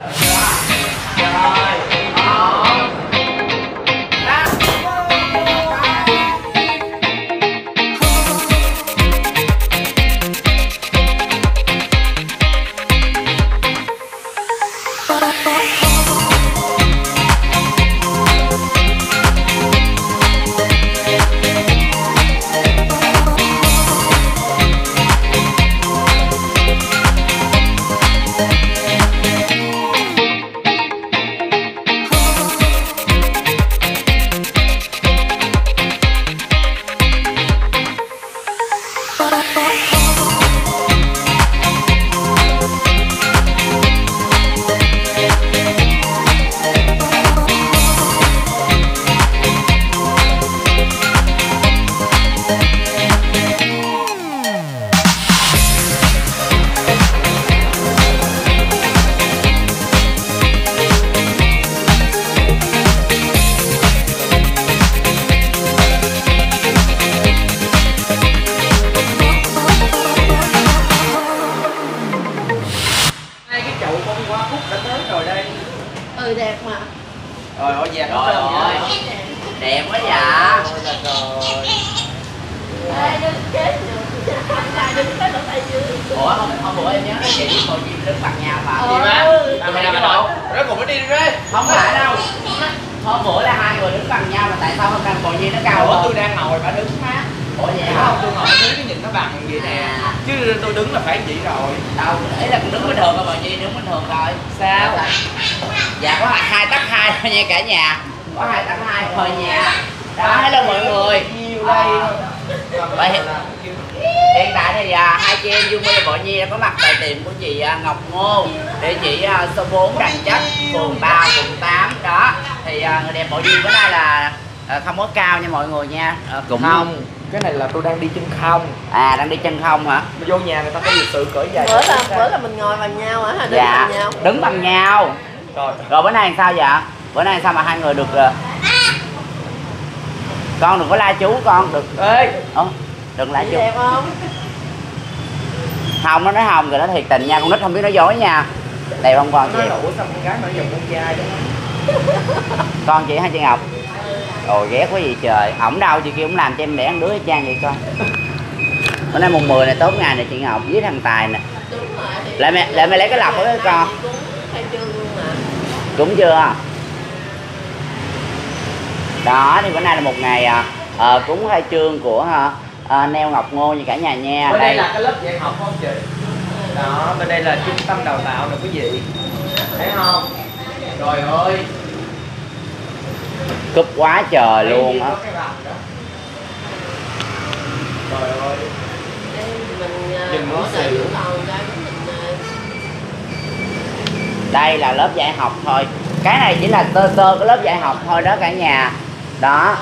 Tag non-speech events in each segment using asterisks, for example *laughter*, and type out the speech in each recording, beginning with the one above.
Hai không phải đâu. Hôm bữa là hai người đứng bằng nhau mà tại sao hôm nay bộ nhi nó cao hơn? tôi đang ngồi bà đứng má. Ủa vậy không? Tôi ngồi đứng cái nhìn nó bằng vậy nè. Chứ tôi đứng là phải vậy rồi. Đâu ý là đứng bình thường thôi bộ nhi đứng bình thường thôi. Sao? dạ có hai tắc hai thôi nha cả nhà. Có hai tắc hai thôi nha. Đó hello mọi người. Nhiều đây À, Vậy hiện- tại thì à, hai chị em dung và bộ nhi đã có mặt tại tiệm của chị à, ngọc ngô. Địa chỉ à, số 4 đằng chất phường 3 quận 8 đó thì à, người đẹp bộ nhi bữa nay là à, không có cao nha mọi người nha. À, cũng Không. Cái này là tôi đang đi chân không. À đang đi chân không hả? Vô nhà người ta có lịch sự cởi giày Bữa là bữa là mình ngồi bằng nhau hả? Đứng dạ bằng nhau? đứng bằng nhau. Rồi. Rồi bữa nay làm sao dạ bữa nay làm sao mà hai người được à, con đừng có la chú con được. Ê! Ơ, đừng chú đẹp không? không nó nói không rồi nó thiệt tình nha. Con nít không biết nói dối nha. Đẹp không con chị? Con gái mà nó dùng con trai đó *laughs* con chị hay chị ngọc? Rồi ghét quá gì trời. Ổng đâu chị kêu ổng làm cho em đẻ ăn đứa trang vậy coi *laughs* bữa nay mùng 10 này tốt ngày này chị ngọc với thằng tài nè. Đúng rồi thì- lại mẹ lại mẹ lấy cái lọc của cái con. Cũng đúng chưa? Đó thì bữa nay là một ngày à, à, cúng khai trương của à, à, neo ngọc ngô như cả nhà nha. Bên đây là cái lớp dạy học không chị? Đó, bên đây là trung tâm đào tạo nè quý vị. Thấy không? Trời ơi. Cúp quá trời luôn á. Trời ơi. Đây mình Đừng cho mình à, đây là lớp dạy học thôi. Cái này chỉ là tơ tơ cái lớp dạy học thôi đó cả nhà. Đó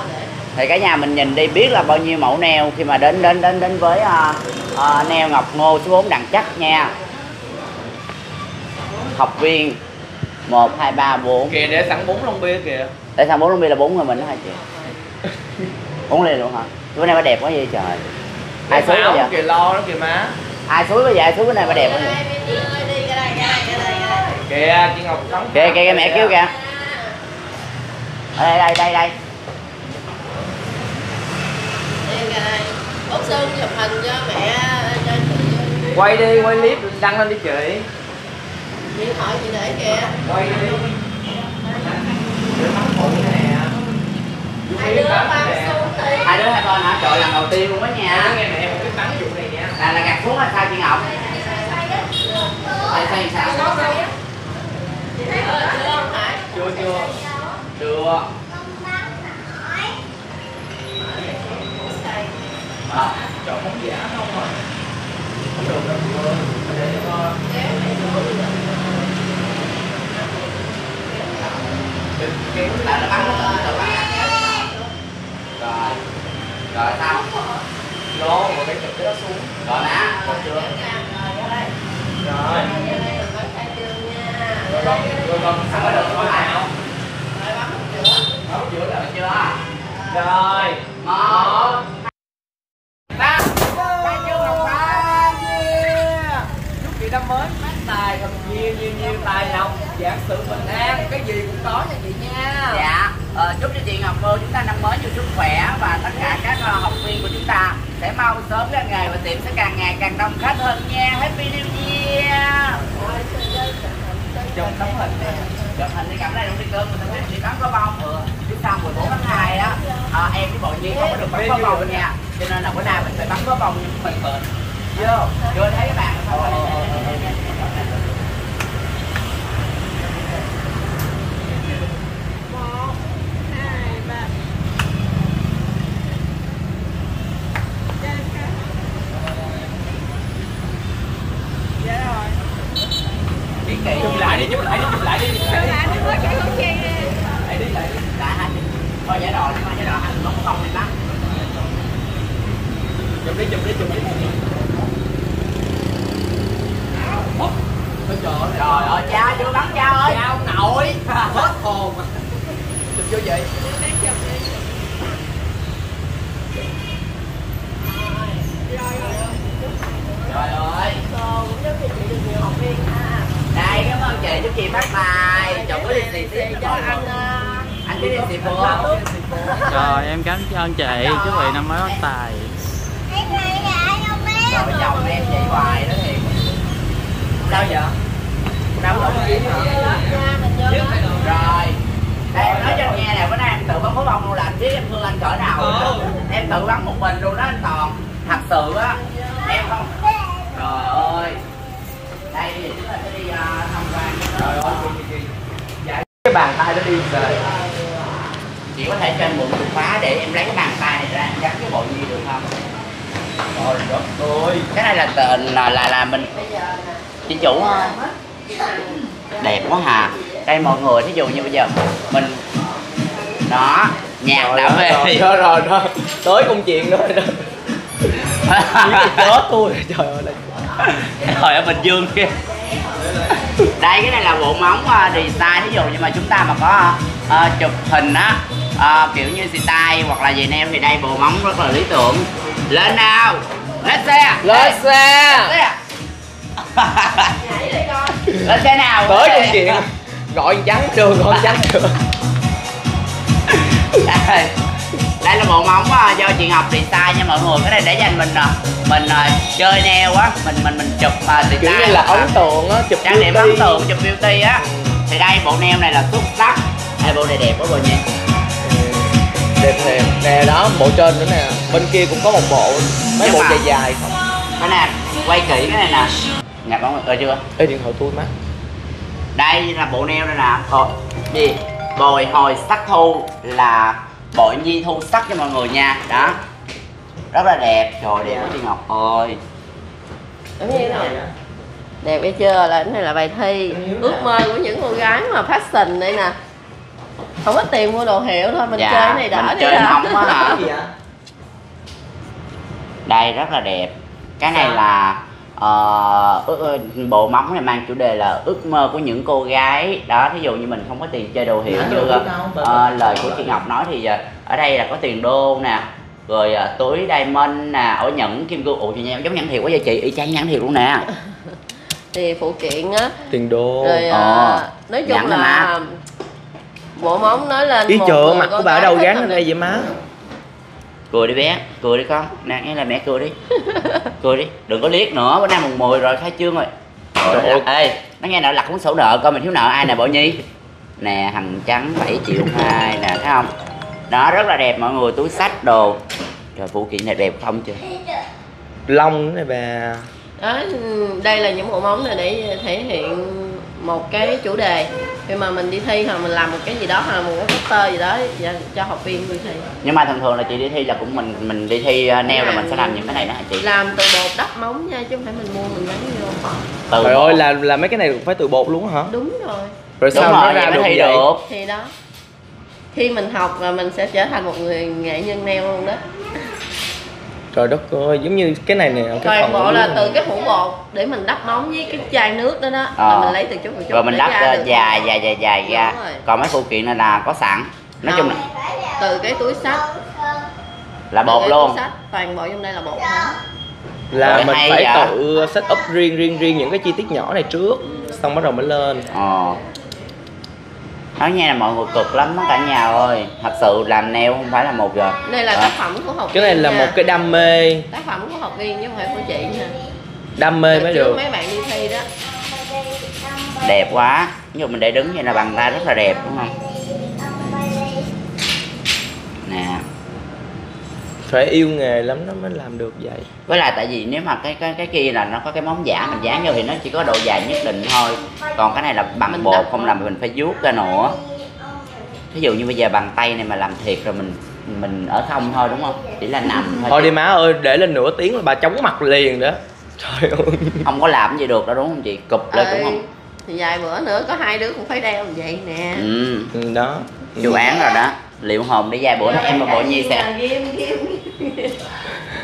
thì cả nhà mình nhìn đi biết là bao nhiêu mẫu neo khi mà đến đến đến đến với uh, uh, neo ngọc ngô số 4 đẳng chắc nha. Học viên một hai ba bốn. Kìa để sẵn bốn lon bia kìa. Tại sao bốn ly là bốn người mình đó hả chị? *laughs* Bốn ly luôn hả? Bữa nay bà đẹp quá vậy trời. Ai pháo bây giờ kìa lo đó kìa má. Ai xúi bây giờ ai xúi bữa nay bà đẹp quá vậy. Kìa chị Ngọc Thắng kìa kìa kìa mẹ kêu kìa. Ở đây đây đây đây. Út Sơn chụp hình cho mẹ cho chị Quay đi, quay clip đăng lên đi chị. Điện thoại chị để kìa Quay đi. Hai đứa băng xuống đi hai đứa hai con hả? Trời lần đầu tiên luôn á nha. Nghe mẹ một cái vụ này nha. Là là gạt xuống hay sao chị ngọc? Tại sao? Sao chị thấy Chưa chưa. Chưa à, Chọn không giả không à Không được đâu chị ơi Để cho con Kéo là nó bắn nó rồi bắn rồi rồi sao Lô một cái chụp cái đó xuống rồi đã, rồi chưa? rồi đây Rồi mình phải khai trương nha Rồi con, rồi con sẵn có được có nào rồi bấm nữa Bấm giữa rồi chưa Rồi một ba khai trương hồng phan Chúc chị năm mới phát tài thật nhiều nhiều nhiều tài lộc và Vạn sự bình an, cái gì cũng có nha chị nha Dạ, ờ, chúc cho chị Ngọc Mơ chúng ta năm mới nhiều sức khỏe và tất cả các ờ, học viên của chúng ta sẽ mau sớm ra nghề và tiệm sẽ càng ngày càng đông khách hơn nha. Happy New Year! Chồng tấm hình nè Chụp hình thì cảm luôn đi cơm mình sẽ chỉ pháo bông ừ. Chứ sau 14 tháng 2 á, ờ, em với bộ nhi không có được bắn pháo bông nha. Cho nên là bữa nay mình phải bắn pháo bông mình bệnh. Vô Chưa thấy các bạn không? Ờ, ờ, ờ, một hai ba dạ rồi Biết kỹ. Chụp lại đi, chụp lại đi, chụp lại đi chụp lại đi. lại nó không nè Lại đi, lại đi Đã hai Thôi giả đò, nhưng mà giả đò hai pháo bông thì bắn. Chụp đi, chụp đi, chụp đi trời ơi Trời ơi, cha chưa bắn cha ơi. Cha ông nội Hết hồn Chụp vô vậy đang chụp đi rồi rồi Trời ơi. còn chúc cho chị được nhiều học viên ha Đây, cảm ơn chị, chúc chị phát tài. Chồng có đi xì xì cho anh ờ, Anh đi xì phố. Rồi em cảm ơn chị, chúc chị năm mới phát tài. Rồi chồng em vậy hoài đó thiệt. Sao vậy? Đâu lộn kiếm Rồi. Đây, em nói cho anh nghe nè, bữa nay em tự bắn pháo bông luôn là anh biết em thương anh cỡ nào đó. Em tự bắn một mình luôn đó anh Toàn. Thật sự á, em không. Bây giờ chúng ta sẽ đi uh, tham quan. Cái bàn tay nó đi rồi Chị có thể cho em mượn chìa khóa để em lấy cái bàn tay này ra em gắn cái bộ nhi được không? Trời đất ơi. Cái này là tên là là, là mình chị chủ đẹp quá hà. Đây mọi người thí dụ như bây giờ mình đó nhạc đã Rồi, về rồi, rồi, rồi, rồi. Tới công chuyện nữa rồi đó. *laughs* Chết tôi Trời ơi Trời ở Bình Dương kia Đây cái này là bộ móng uh, design Ví dụ như mà chúng ta mà có uh, chụp hình á uh, Kiểu như style hoặc là gì neo Thì đây bộ móng rất là lý tưởng. Lên nào. Lên xe. Lên xe. Lên xe. Lên xe nào. Tới công chuyện Gọi trắng gọi con trắng chưa đây, là bộ móng à, do chị Ngọc design nha mọi người. Cái này để dành mình à, mình à, chơi neo á. Mình mình mình chụp à, design Kiểu như là ấn tượng á, chụp trang điểm ấn tượng chụp beauty á. Thì đây bộ neo này là xuất sắc. Đây bộ này đẹp quá rồi nha. Đẹp thiệt. Nè đó, bộ trên nữa nè. Bên kia cũng có một bộ Mấy Nhưng bộ mà- dài dài. Không cái này quay kỹ cái này nè. Nhập bóng rồi chưa? Ê điện thoại tôi má. Đây là bộ neo đây nè. Hồi, gì? Bồi hồi sắc thu là bội nhi thu sắc cho mọi người nha. Đó. Rất là đẹp. Trời đẹp quá chị Ngọc ơi. Như thế? Đẹp hay chưa? Là cái này là bài thi. Ước mơ của những cô gái mà fashion đây nè. Không có tiền mua đồ hiệu thôi, mình Dạ, chơi cái này đỡ mình đi chơi hả? nóng quá hả? Cái gì vậy? đây rất là đẹp. Cái này là ờ, ước- ơ, bộ móng này mang chủ đề là ước mơ của những cô gái. Đó thí dụ như mình không có tiền chơi đồ hiệu như bờ- lời của chị Ngọc nói thì ờ, ở đây là có tiền đô nè rồi ờ, túi diamond nè ổ nhẫn kim cương ủa chị nha giống nhãn hiệu quá vậy chị? Y chang nhãn hiệu luôn nè. *laughs* Thì phụ kiện á Tiền đô. Rồi Ờ. à, nói Nhẵn chung nè là bộ móng nói lên Ý một chợ mặt của bà ở đâu gán lên đây vậy má? Cười đi bé cười đi con. Nè nghe là mẹ cười đi. Cười đi đừng có liếc nữa bữa nay mùng 10 rồi khai trương rồi. Trời Trời ơi. ê nó nghe nợ lặt cuốn sổ nợ coi mình thiếu nợ ai nè bộ nhi? Nè hành trắng 7 triệu hai nè thấy không đó rất là đẹp mọi người. Túi sách đồ. Trời phụ kiện này đẹp không chưa? Long nữa này bà. Đó đây là những bộ móng này để thể hiện một cái chủ đề. Khi mà mình đi thi hoặc mình làm một cái gì đó hoặc một cái poster gì đó dạ, cho học viên đi thi nhưng mà thường thường là chị đi thi là cũng mình mình đi thi uh, nail là mình sẽ làm những cái này đó hả chị? Làm từ bột đắp móng nha chứ không phải mình mua mình gắn vô. Từ Trời ơi là là mấy cái này phải từ bột luôn hả? đúng rồi. Rồi đúng sao rồi nó ra được thi vậy? được. Thì đó khi mình học và mình sẽ trở thành một người nghệ nhân nail luôn đó. Trời đất ơi, giống như cái này nè cái toàn bộ là từ cái hũ bột để mình đắp móng với cái chai nước đó đó là Ờ. mình lấy từ chút từ chút rồi mình đắp ra được. dài dài dài dài ra. Còn mấy phụ kiện này là có sẵn. Nói chung là, từ cái túi sách. Là từ bột cái luôn. túi sách. Toàn bộ trong đây là bột. Hết là Rồi mình phải vậy. tự set up riêng riêng riêng những cái chi tiết nhỏ này trước xong bắt đầu mới lên. Ờ nói nghe là mọi người cực lắm đó cả nhà ơi. Thật sự làm nail không phải là một giờ. Đây là Đó. tác phẩm của học cái này viên là nha. một cái đam mê. Tác phẩm của học viên chứ không phải của chị nha. Đam mê mới Trước được. mấy bạn đi thi đó. Đẹp quá. Ví dụ mình để đứng vậy là bàn tay rất là đẹp đúng không? Nè phải yêu nghề lắm nó mới làm được vậy. Với lại tại vì nếu mà cái cái cái kia là nó có cái móng giả mình dán vô thì nó chỉ có độ dài nhất định thôi. Còn cái này là bằng Mình bột không làm mình phải vuốt ra nữa. Ví dụ như bây giờ bằng tay này mà làm thiệt rồi mình mình ở không thôi đúng không? Chỉ là nằm thôi thôi đi má ơi để lên nửa tiếng là bà chóng mặt liền đó. Trời ơi. Không có làm gì được đâu đúng không chị? Cụp lên cũng không. thì vài bữa nữa có hai đứa cũng phải đeo như vậy nè. Ừ. Ừ, đó. Chú án rồi đó liệu hồn để vài bữa nữa em và bộ nhi sẽ ghim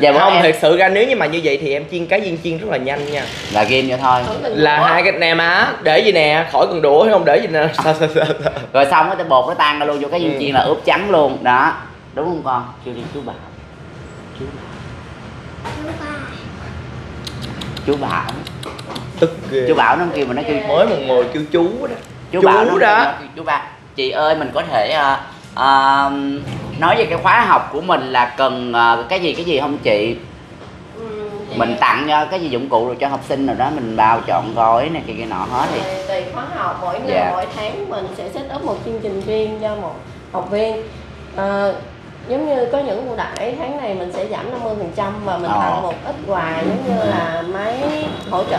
vài bữa không em thiệt sự ra nếu như mà như vậy thì em chiên cá viên chiên rất là nhanh nha. Là ghim vậy thôi. Là hai cái nè má để gì nè khỏi cần đũa hay không? Để gì nè. Sao sao sao, sao. rồi xong cái bột nó tan ra luôn vô cái viên Ừ. chiên là ướp trắng luôn đó. Đúng không con? Chưa đi chú bảo. Chú chú bảo. Tức ghê. Chú bảo nó kêu mà nó kêu mới một người kêu chú đó. Chú, Chú bảo nó đó. nó kêu chú bảo chị ơi mình có thể ờ, ờ, nói về cái khóa học của mình là cần ờ, cái gì cái gì không chị mình tặng cho cái gì dụng cụ rồi cho học sinh nào đó mình bao chọn gói này kia kia nọ hết thì tùy khóa học mỗi ngày Dạ. mỗi tháng mình sẽ set up một chương trình riêng cho một học viên Ờ, giống như có những ưu đãi tháng này mình sẽ giảm 50% và mình Ờ. tặng một ít quà giống như là máy hỗ trợ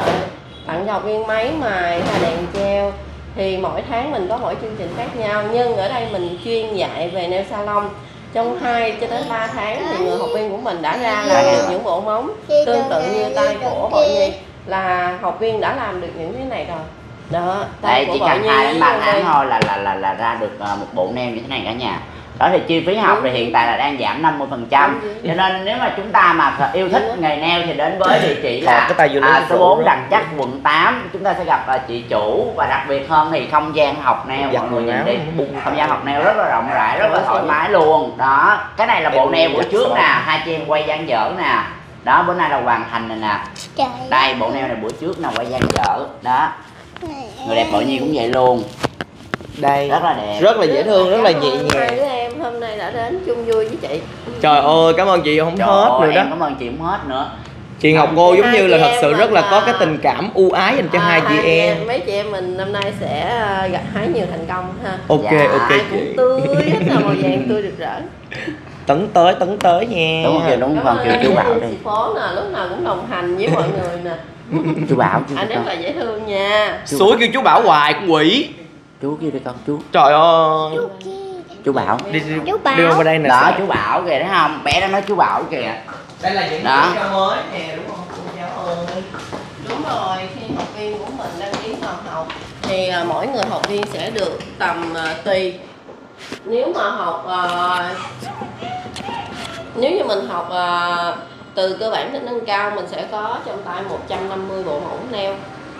tặng cho học viên máy mài hay đèn treo thì mỗi tháng mình có mỗi chương trình khác nhau nhưng ở đây mình chuyên dạy về nail salon. Trong 2 cho đến 3 tháng thì người học viên của mình đã ra làm được những bộ móng tương tự như tay của Bội Nhi. Là học viên đã làm được những cái này rồi. Đó tay của chỉ cần hai đến ba tháng thôi là là là là ra được ờ, một bộ nail như thế này cả nhà đó thì chi phí học thì hiện tại là đang giảm 50 phần trăm. Cho nên nếu mà chúng ta mà yêu thích nghề nail thì đến với địa chỉ Ờ, là lấy à, cái số chỗ 4 đó. đằng chắc quận 8 chúng ta sẽ gặp à, chị chủ. Và đặc biệt hơn thì không gian học nail Giặt mọi người nhìn đi. Không gian học nail rất là rộng rãi rất là thoải mái luôn. Đó cái này là bộ nail bữa giặt trước nè. Hai chị em quay gian dở nè. Đó bữa nay là hoàn thành rồi nè. Đây bộ nail này bữa trước nè quay gian dở. Đó. Người đẹp Bội Nhi cũng vậy luôn. Đây. Rất là đẹp. Rất là dễ thương rất là nhẹ nhàng hôm nay đã đến chung vui với chị. Trời ơi cảm ơn chị không Trời hết ơi, nữa đó. em cảm ơn chị không hết nữa. Chị ngọc ngô giống Hai như là chị thật em sự rất là có cái tình cảm ưu ái dành cho À, hai chị em. mấy chị em mình năm nay sẽ à, gặt hái nhiều thành công ha. Ok Dạ. ok ai chị. cũng tươi hết là màu vàng tươi rực rỡ. Tấn tới tấn tới nha. Đúng kìa đúng Cảm ơn kêu anh chú Bảo chị đi. phố nè lúc nào cũng đồng hành với mọi người nè. Chú Bảo chú anh đi rất con là dễ thương nha. Suối kêu chú bảo hoài con quỷ. Chú kêu đi con chú. Trời ơi. Chú Bảo. Đi đi. Chú Bảo. đi qua đây nè đó chú Bảo kìa thấy không? Bé đó nói chú Bảo kìa. Đây là những Đó. cái mới nè đúng không? Cô giáo ơi. Đúng rồi khi học viên của mình đăng ký vào học thì à, mỗi người học viên sẽ được tầm à, tùy. Nếu mà học à, nếu như mình học à, từ cơ bản đến nâng cao mình sẽ có trong tay 150 bộ mẫu nail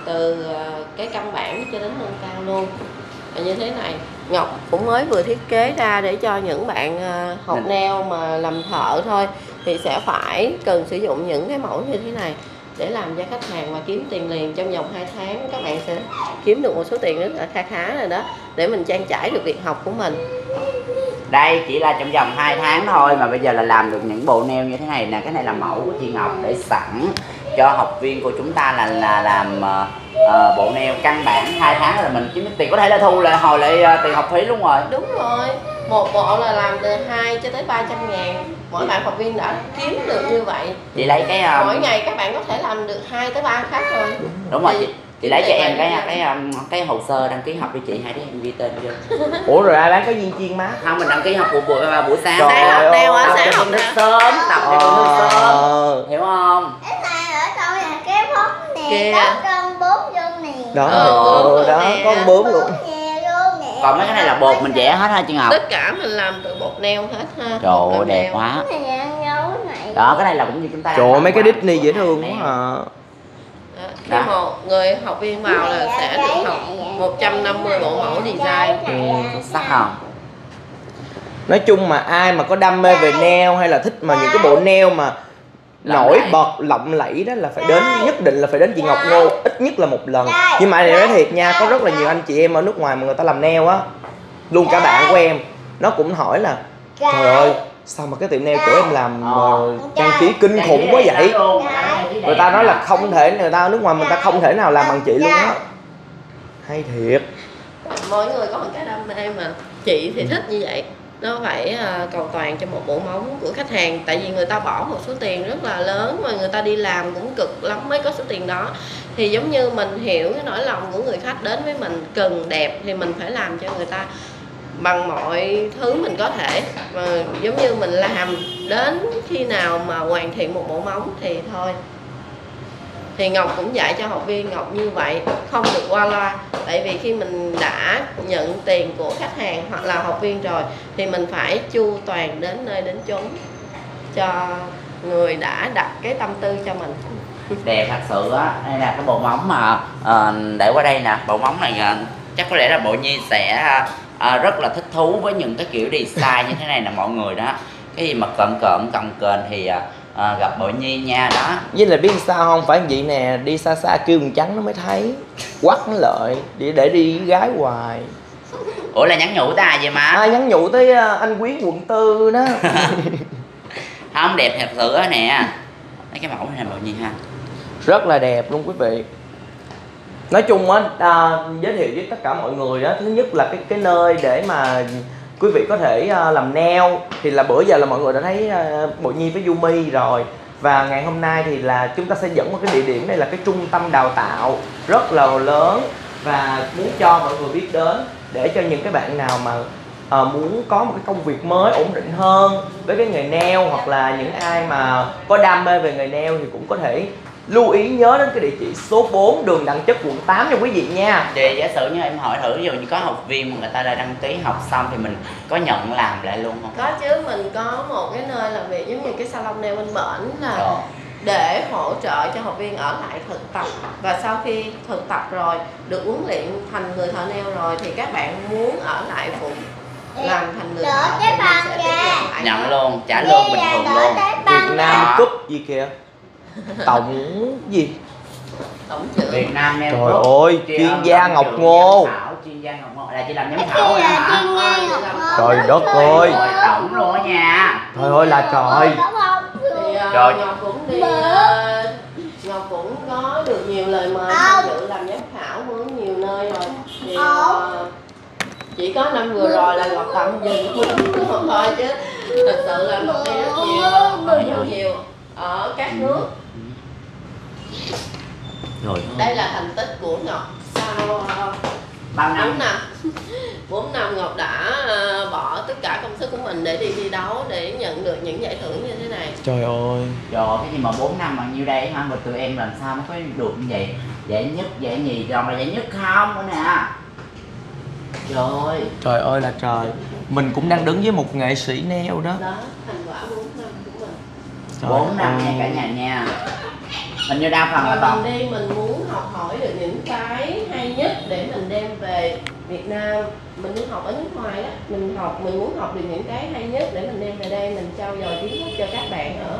từ à, cái căn bản cho đến nâng cao luôn. Và như thế này Ngọc cũng mới vừa thiết kế ra để cho những bạn à, học Nên- nail mà làm thợ thôi thì sẽ phải cần sử dụng những cái mẫu như thế này để làm cho khách hàng mà kiếm tiền liền trong vòng 2 tháng. Các bạn sẽ kiếm được một số tiền rất là kha khá rồi đó để mình trang trải được việc học của mình. Đây chỉ là trong vòng 2 tháng thôi mà bây giờ là làm được những bộ nail như thế này nè. Cái này là mẫu của chị Ngọc để sẵn cho học viên của chúng ta là là làm ờ, bộ nail căn bản hai tháng là mình kiếm được tiền có thể là thu lại hồi lại ờ, tiền học phí luôn rồi. Đúng rồi. Một bộ là làm từ 2 cho tới 300 ngàn. Mỗi bạn học viên đã kiếm được như vậy. Chị lấy cái ờ, mỗi ngày các bạn có thể làm được 2 tới 3 khách rồi đúng rồi chị, chị lấy cho em cái cái um, cái hồ sơ đăng ký học cho chị hai đứa em ghi tên vô. *laughs* Ủa rồi ai bán cái viên chiên má? Không mình đăng ký học buổi buổi, buổi sáng. Trời sáng học ơi. nail á sáng học sớm tập cho con sớm Ờ, hiểu không Cái này ở đâu là cái bóng nè Kìa. Có con bướm luôn nè. Đó Ờ, đó có con bướm luôn. còn mấy cái này là bột mình vẽ hết ha chị Ngọc? Tất cả mình làm từ bột nail hết ha. Trời ơi đẹp quá. Cái này ăn dấu này. Đó cái này là cũng như chúng ta trời ơi, mấy cái đít Disney dễ thương quá à. Khi một người học viên vào là sẽ được học 150 bộ mẫu design. Ừ. sắc không? Nói chung mà ai mà có đam mê về nail hay là thích mà những cái bộ nail mà nổi lẫy. bật lộng lẫy đó là phải đến nhất định là phải đến chị Ngọc Ngô ít nhất là một lần. Nhưng mà này nói thiệt nha có rất là nhiều anh chị em ở nước ngoài mà người ta làm nail á. Luôn cả bạn của em. Nó cũng hỏi là trời ơi sao mà cái tiệm nail của em làm ờ, trang trí kinh khủng quá vậy? Người ta nói là không thể người ta ở nước ngoài người ta không thể nào làm bằng chị luôn á. Hay thiệt. Mỗi người có một cái đam mê mà chị thì thích như vậy nó phải ờ, cầu toàn cho một bộ móng của khách hàng. Tại vì người ta bỏ một số tiền rất là lớn mà người ta đi làm cũng cực lắm mới có số tiền đó. Thì giống như mình hiểu cái nỗi lòng của người khách đến với mình, cần đẹp thì mình phải làm cho người ta bằng mọi thứ mình có thể. Mà giống như mình làm đến khi nào mà hoàn thiện một bộ móng thì thôi thì Ngọc cũng dạy cho học viên Ngọc như vậy không được qua loa. Tại vì khi mình đã nhận tiền của khách hàng hoặc là học viên rồi thì mình phải chu toàn đến nơi đến chốn cho người đã đặt cái tâm tư cho mình. Đẹp thật sự á. Đây là cái bộ móng mà ờ, để qua đây nè. Bộ móng này ờ, chắc có lẽ là bộ nhi sẽ ờ, rất là thích thú với những cái kiểu design như thế này nè mọi người đó. Cái gì mà cộm cộm cồng kềnh thì ờ, ờ, gặp bộ nhi nha đó. Với là biết sao không? Phải vậy nè đi xa xa kêu con trắng nó mới thấy. Quắt nó lợi để để đi gái hoài. Ủa là nhắn nhủ tới ai vậy má ai nhắn nhủ tới ờ, anh quý quận tư đó. *laughs* Không đẹp thật sự á nè. Mấy cái mẫu này là nhi ha. Rất là đẹp luôn quý vị. Nói chung á à, giới thiệu với tất cả mọi người đó thứ nhất là cái cái nơi để mà quý vị có thể à, làm nail thì là bữa giờ là mọi người đã thấy à, bộ nhi với Yumi rồi. Và ngày hôm nay thì là chúng ta sẽ dẫn một cái địa điểm đây là cái trung tâm đào tạo rất là lớn và muốn cho mọi người biết đến để cho những cái bạn nào mà à, muốn có một cái công việc mới ổn định hơn với cái nghề nail hoặc là những ai mà có đam mê về nghề nail thì cũng có thể lưu ý nhớ đến cái địa chỉ số 4 đường Đặng Chất quận 8 cho quý vị nha. Thì giả sử như em hỏi thử ví dụ như có học viên mà người ta đã đăng ký học xong thì mình có nhận làm lại luôn không? có chứ mình có một cái nơi làm việc giống như cái salon nail bên bển là Rồi. để hỗ trợ cho học viên ở lại thực tập. Và sau khi thực tập rồi được huấn luyện thành người thợ nail rồi thì các bạn muốn ở lại phụ làm thành người Đỡ thợ cái bàn kìa. nhận luôn, trả lương bình thường luôn. Việt Nam cúp gì kìa *laughs* Tổng gì? Tổng trưởng Việt Nam em Trời ơi, chuyên gia Ngọc Ngô. chuyên gia Ngọc Ngô. Là chỉ làm giám khảo thôi hả? Trời đất ơi. Rồi tổng luôn á nha. Trời ơi là trời. Uh, Rồi. Ngọc cũng đi uh, Ngọc cũng có được nhiều lời mời. Tham dự làm giám khảo ở nhiều nơi rồi. Thì uh, chỉ có năm vừa rồi là Ngọc tạm dừng không thôi chứ. Thật sự là Ngọc đi rất nhiều rất nhiều. Ở các nước Rồi. Đây là thành tích của Ngọc sau uh, bao 4 năm năm. *laughs* 4 năm Ngọc đã ờ, bỏ tất cả công sức của mình để đi thi đấu để nhận được những giải thưởng như thế này. Trời ơi. Trời ơi, cái gì mà 4 năm bao nhiêu đây hả? Mà tụi em làm sao mới có được như vậy? Giải nhất, giải nhì, rồi mà giải nhất không nữa nè. Trời ơi. Trời ơi là trời. Mình cũng đang đứng với một nghệ sĩ nail đó. Đó thành quả 4 năm của mình. 4 năm nha cả nhà nha Hình như đa phần là Rồi toàn. Mình đi mình muốn học hỏi được những cái hay nhất để mình đem về Việt Nam. Mình đi học ở nước ngoài đó. Mình học mình muốn học được những cái hay nhất để mình đem về đây. Mình trao dồi kiến thức cho các bạn ở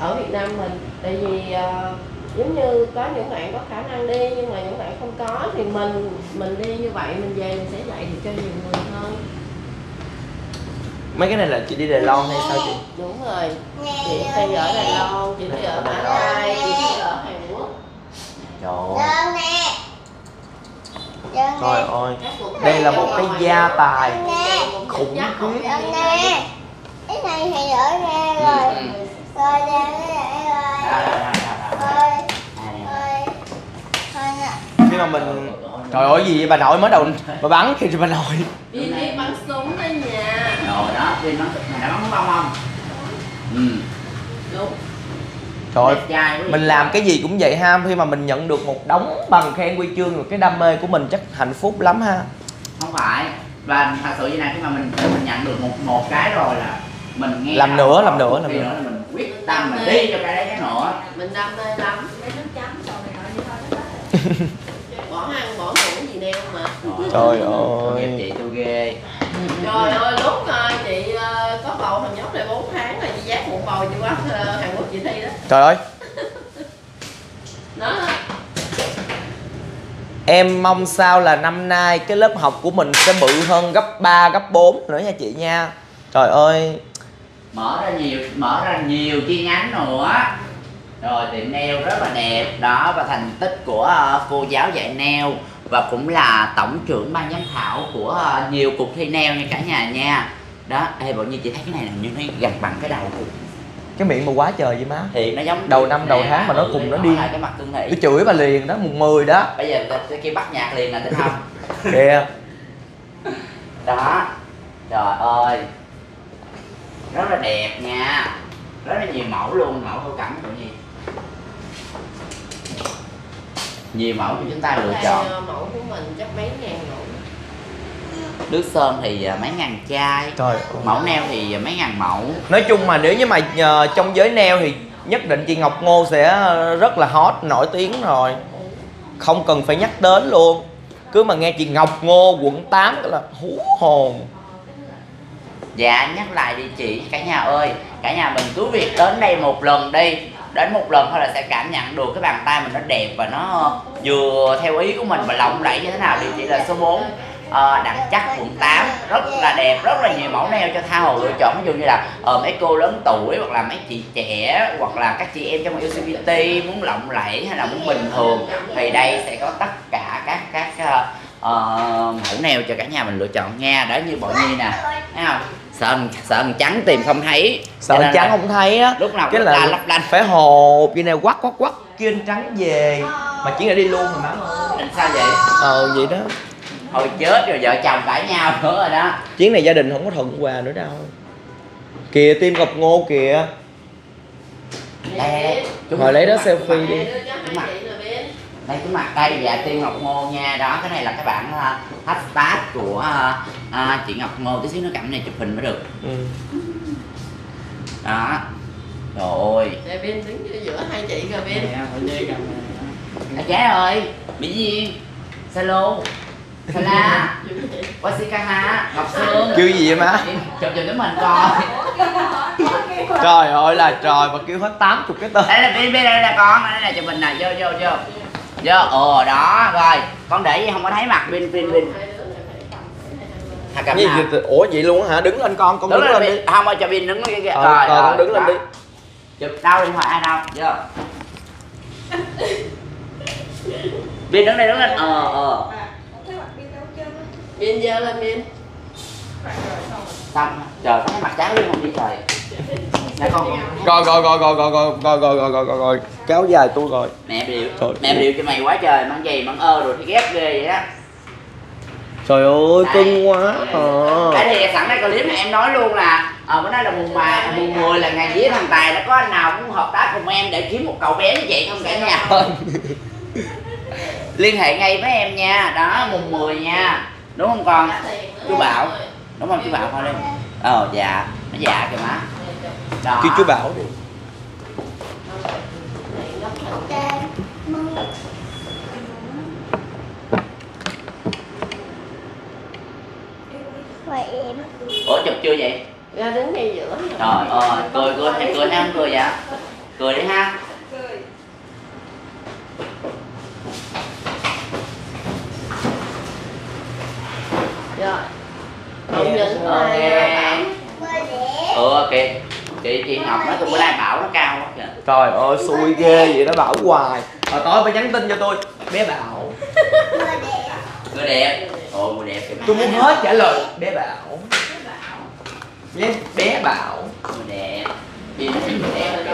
ở Việt Nam mình. Tại vì ờ, giống như có những bạn có khả năng đi nhưng mà những bạn không có thì mình mình đi như vậy mình về mình sẽ dạy được cho nhiều người hơn. Mấy cái này là chị đi Đài Loan hay sao chị? đúng rồi. Chị thi ở Đài Loan chị thi ở Mã Lai chị thi ở Hàn Quốc Trời ơi Đơn nè Đơn Trời ơi Đây là một cái gia tài khủng khiếp. đi nè Cái này thì đỡ ra rồi Rồi đem cái này Đó, rồi đó, đó, đó, đó. Rồi Này, Rồi Thôi nè Khi mà mình Trời ơi gì vậy bà nội mới đầu Bà bắn kìa bà nội đi đi bắn súng tới nhà Rồi đó, thì nó mình đã bắn bông không? Ừ đúng Trời mình làm cái gì cũng vậy ha. Khi mà mình nhận được một đống bằng khen huy chương rồi cái đam mê của mình chắc hạnh phúc lắm ha. Không phải. Và thật sự như này khi mà mình khi mình nhận được một một cái rồi là mình nghe Làm nữa, làm nữa, làm nữa. là mình quyết tâm mình đi cho cái đấy cái nữa mình đam mê lắm. Lấy nước chấm sau này rồi đi thôi đó *laughs* bỏ ăn bỏ ngủ gì neo mà? Trời ơi. chị tôi ghê. Trời ơi lúc chị ờ, có bầu thằng nhóc này 4 tháng là bầu chị qua ờ, Hàn Quốc chị thi đó. Trời ơi. Đó Em mong sao là năm nay cái lớp học của mình sẽ bự hơn gấp 3, gấp 4 nữa nha chị nha. Trời ơi. Mở ra nhiều mở ra nhiều chi nhánh nữa rồi tiệm nail rất là đẹp đó và thành tích của ờ, cô giáo dạy nail và cũng là tổng trưởng ban giám khảo của ờ, nhiều cuộc thi nail nha cả nhà nha. Đó ê bọn như chị thấy cái này là như nó gần bằng cái đầu Cái miệng mà quá trời vậy má. Thì nó giống Đầu năm, đầu tháng mà nó ừ, cùng nó đi. cái mặt tương thị Tôi chửi bà liền đó, mùng 10 đó. Bây giờ tôi- tôi kêu bắt nhạc liền là tin không *laughs* Kìa. Đó. Trời ơi. Rất là đẹp nha. Rất là nhiều mẫu luôn mẫu hữu cảm của gì nhiều mẫu cho chúng ta lựa chọn. ờ, mẫu của mình chắc mấy ngàn mẫu nước sơn thì à, mấy ngàn chai. Trời mẫu neo thì à, mấy ngàn mẫu. Nói chung mà nếu như mà ờ, trong giới nail thì nhất định chị Ngọc Ngô sẽ rất là hot, nổi tiếng rồi. Không cần phải nhắc đến luôn. Cứ mà nghe chị Ngọc Ngô quận 8 cái là hú hồn. Dạ nhắc lại địa chỉ cả nhà ơi. Cả nhà mình cứ việc đến đây một lần đi. Đến một lần thôi là sẽ cảm nhận được cái bàn tay mình nó đẹp và nó vừa theo ý của mình và lộng lẫy như thế nào. Địa chỉ là số 4 ờ, đặng chắc quận 8 rất là đẹp rất là nhiều mẫu nail cho tha hồ lựa chọn. Ví dụ như là ờ, mấy cô lớn tuổi hoặc là mấy chị trẻ hoặc là các chị em trong LGBT muốn lộng lẫy hay là muốn bình thường thì đây sẽ có tất cả các các ờ, mẫu nail cho cả nhà mình lựa chọn nha. Đó như bọn nhi nè thấy không? Sợ thằng trắng tìm không thấy. Nên trắng là không thấy á. lúc nào Cái là lấp lanh phải hộp vậy nè quắt quắt quắt anh trắng về. Mà chỉ là đi luôn rồi má Làm sao vậy? Ờ vậy đó hồi chết rồi vợ chồng cãi nhau nữa rồi đó. Chuyến này gia đình không có thuận quà nữa đâu. Kìa tim Ngọc Ngô kìa. Đây Rồi lấy đó selfie đi. Rồi. chị đây cái mặt đây dạ tiên ngọc ngô nha. Đó cái này là cái bản uh, hashtag của uh, uh, chị ngọc ngô. Tí xíu nó cầm này chụp hình mới được. Ừ. đó. Trời ơi. Để bên đứng giữa hai chị rồi bên à, trái ơi. Mỹ duyên. Salo sala wasikaha ngọc sương Kêu gì vậy má? Chụp chụp với mình coi. Trời ơi là trời mà kêu hết 80 cái tên. Đây là bên bên đây là con đây là chụp mình nè vô vô vô. Vô ồ đó rồi. Con để gì không có thấy mặt bên Hả, cầm Gì vậy? Ủa vậy luôn hả? Đứng lên con, con đứng, đứng, lên, lên đi. không ơi cho pin đứng cái kia. Ờ, rồi rồi, con đứng lên đó. đi. Chụp. Đâu điện thoại ai đâu vô. *laughs* Pin đứng đây đứng lên. Ờ ờ bên giờ lên bên xong trời có cái mặt trắng luôn không đi trời Coi coi coi coi coi coi coi coi coi coi coi coi Kéo dài tôi rồi mẹ biểu Trời mẹ biểu cho mày quá trời mang giày mang ơ rồi thì ghét ghê vậy đó Trời ơi cưng quá ờ. cái thì sẵn đây clip này em nói luôn là ờ bữa nay là mùng mà mùng 10 là ngày vía thần tài đã có anh nào cũng hợp tác cùng em để kiếm một cậu bé như vậy không cả nhà ơi liên hệ ngay với em nha đó mùng 10 nha đúng không con? Chú bảo. Đúng không chú bảo? Thôi đi. Ờ dạ. Nó dạ kìa má. Đó. Kêu chú Bảo đi. Ủa chụp chưa vậy? Ra đứng ngay giữa. Trời ơi cười cười cười không cười vậy? Cười đi ha trời ơi xui ghê vậy đó bảo hoài. Hồi tối phải nhắn tin cho tôi. Bé bảo. Mưa đẹp. Ồ mưa đẹp tôi muốn hết trả lời. Bé bảo. Bé bé bảo. Mưa đẹp. Đi đẹp.